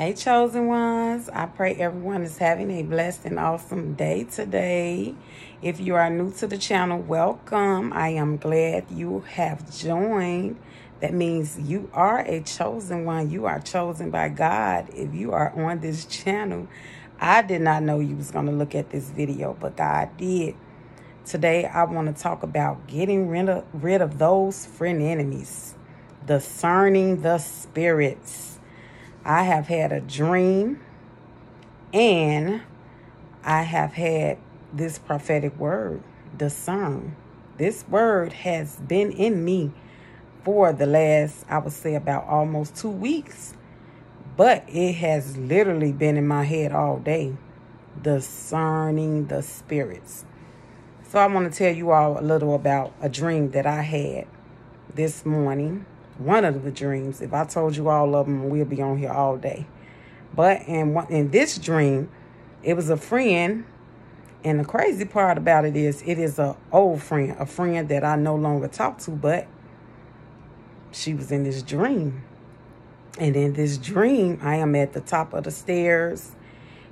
Hey, chosen ones. I pray everyone is having a blessed and awesome day today. If you are new to the channel, welcome. I am glad you have joined. That means you are a chosen one. You are chosen by God. If you are on this channel, I did not know you was going to look at this video, but God did. Today, I want to talk about getting rid of, rid of those friend enemies, discerning the spirits I have had a dream and I have had this prophetic word, discern. This word has been in me for the last, I would say, about almost two weeks. But it has literally been in my head all day, discerning the spirits. So I want to tell you all a little about a dream that I had this morning one of the dreams. If I told you all of them, we'll be on here all day. But in in this dream, it was a friend, and the crazy part about it is, it is a old friend, a friend that I no longer talk to, but she was in this dream. And in this dream, I am at the top of the stairs,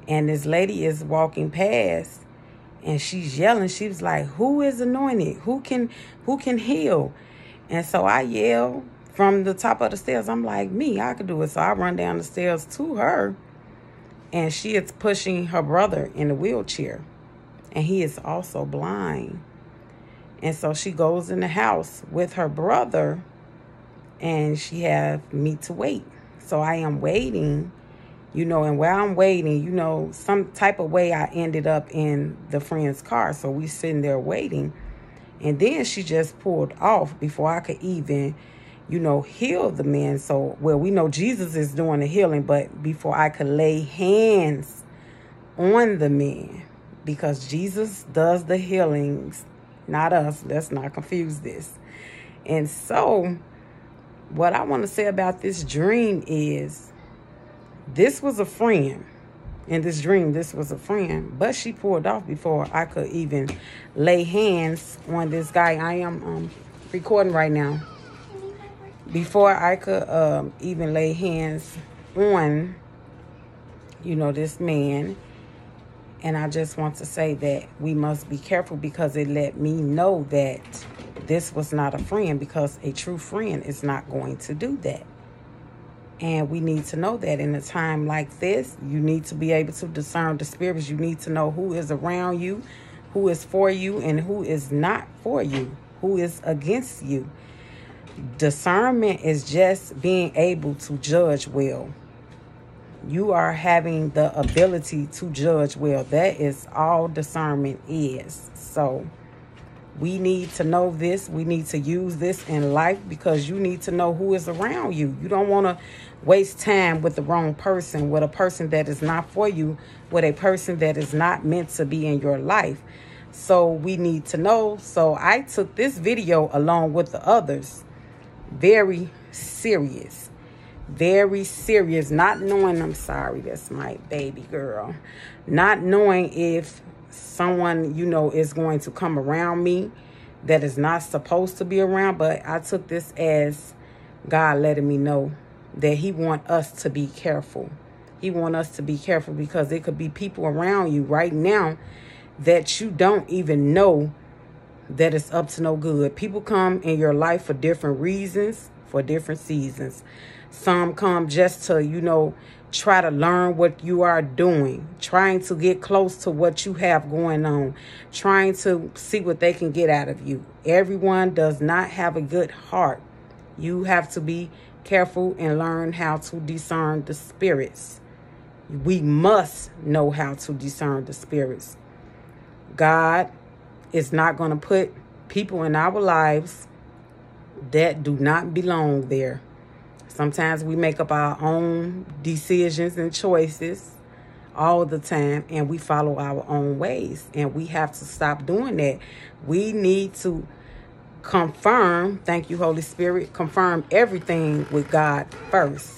and this lady is walking past, and she's yelling. She was like, "Who is anointed? Who can who can heal?" And so I yell from the top of the stairs. I'm like, me, I could do it. So I run down the stairs to her, and she is pushing her brother in a wheelchair, and he is also blind. And so she goes in the house with her brother, and she have me to wait. So I am waiting, you know, and while I'm waiting, you know, some type of way I ended up in the friend's car. So we sitting there waiting. And then she just pulled off before I could even you know, heal the man. So, well, we know Jesus is doing the healing, but before I could lay hands on the man, because Jesus does the healings, not us. Let's not confuse this. And so, what I want to say about this dream is this was a friend. In this dream, this was a friend, but she pulled off before I could even lay hands on this guy. I am um, recording right now before I could um, even lay hands on, you know, this man. And I just want to say that we must be careful because it let me know that this was not a friend because a true friend is not going to do that. And we need to know that in a time like this, you need to be able to discern the spirits. You need to know who is around you, who is for you, and who is not for you, who is against you. Discernment is just being able to judge well. You are having the ability to judge well. That is all discernment is. So we need to know this. We need to use this in life because you need to know who is around you. You don't want to waste time with the wrong person, with a person that is not for you, with a person that is not meant to be in your life. So we need to know. So I took this video along with the others very serious. Very serious. Not knowing, I'm sorry, that's my baby girl. Not knowing if someone, you know, is going to come around me that is not supposed to be around. But I took this as God letting me know that he want us to be careful. He want us to be careful because it could be people around you right now that you don't even know that is up to no good. People come in your life for different reasons, for different seasons. Some come just to, you know, try to learn what you are doing, trying to get close to what you have going on, trying to see what they can get out of you. Everyone does not have a good heart. You have to be careful and learn how to discern the spirits. We must know how to discern the spirits. God is not going to put people in our lives that do not belong there. Sometimes we make up our own decisions and choices all the time and we follow our own ways and we have to stop doing that. We need to confirm, thank you Holy Spirit, confirm everything with God first.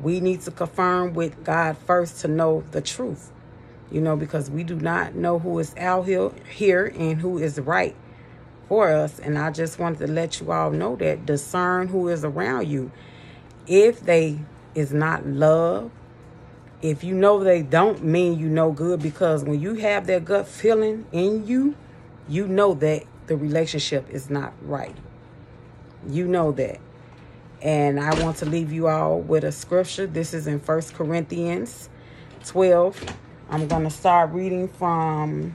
We need to confirm with God first to know the truth you know, because we do not know who is out here, here and who is right for us. And I just wanted to let you all know that discern who is around you. If they is not love, if you know they don't mean you no good because when you have that gut feeling in you, you know that the relationship is not right. You know that. And I want to leave you all with a scripture. This is in First Corinthians 12. I'm going to start reading from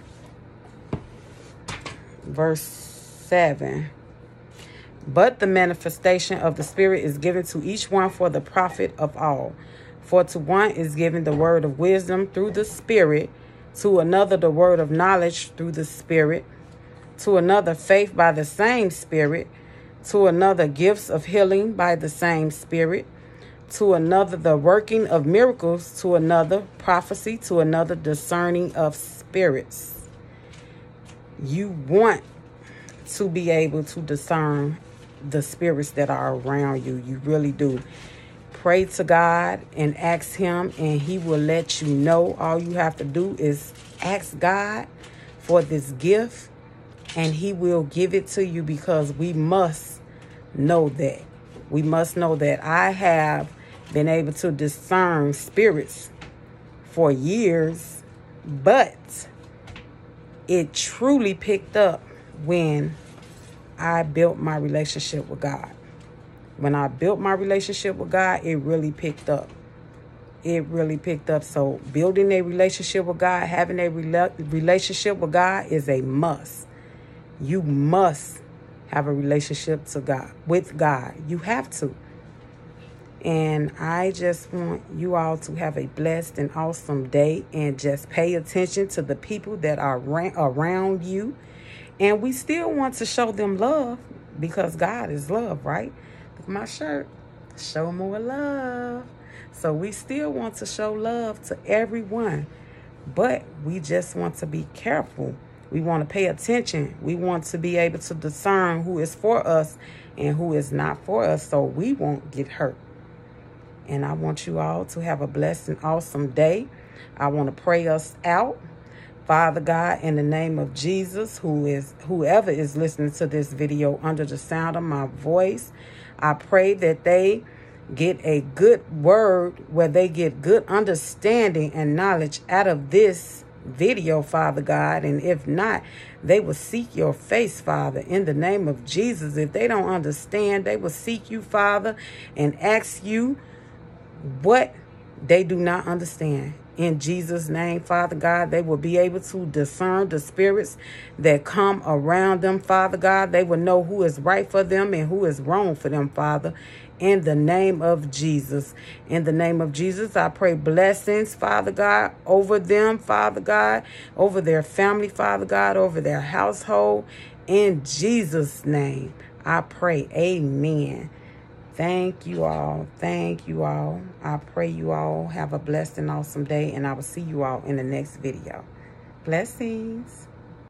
verse 7. But the manifestation of the Spirit is given to each one for the profit of all. For to one is given the word of wisdom through the Spirit, to another the word of knowledge through the Spirit, to another faith by the same Spirit, to another gifts of healing by the same Spirit, to another the working of miracles, to another prophecy, to another discerning of spirits. You want to be able to discern the spirits that are around you. You really do. Pray to God and ask Him, and He will let you know. All you have to do is ask God for this gift, and He will give it to you because we must know that. We must know that I have been able to discern spirits for years, but it truly picked up when I built my relationship with God. When I built my relationship with God, it really picked up. It really picked up. So, building a relationship with God, having a relationship with God is a must. You must have a relationship to God with God. You have to. And I just want you all to have a blessed and awesome day and just pay attention to the people that are around you and we still want to show them love because God is love, right? Look my shirt. Show more love. So we still want to show love to everyone. But we just want to be careful. We want to pay attention. We want to be able to discern who is for us and who is not for us so we won't get hurt. And I want you all to have a blessed and awesome day. I want to pray us out. Father God, in the name of Jesus, who is whoever is listening to this video under the sound of my voice, I pray that they get a good word where they get good understanding and knowledge out of this video, Father God. And if not, they will seek your face, Father, in the name of Jesus. If they don't understand, they will seek you, Father, and ask you what they do not understand in Jesus' name, Father God. They will be able to discern the spirits that come around them, Father God. They will know who is right for them and who is wrong for them, Father. In the name of Jesus. In the name of Jesus, I pray blessings, Father God, over them, Father God, over their family, Father God, over their household. In Jesus' name, I pray. Amen. Thank you all. Thank you all. I pray you all have a blessed and awesome day, and I will see you all in the next video. Blessings.